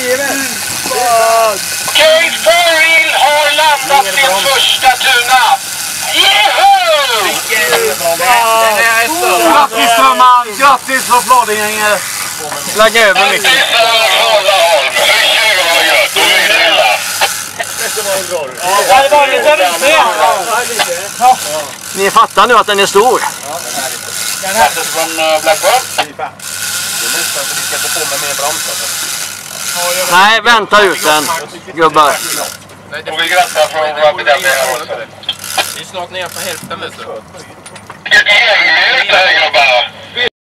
Jajamän! Okej, Ferril har landat sin första tuna. Jeho! Grattis Sörman! Grattis för Fladinggänget! Flagga över micken. Ni fattar nu att den är stor. Den här. Den här. Den här. Den här. Den här. Den här. Den här. Den här. Nej, vänta ut den, gubbar. Och vi grattar från våra bedömningar också. Vi är snart nere på hälften nu.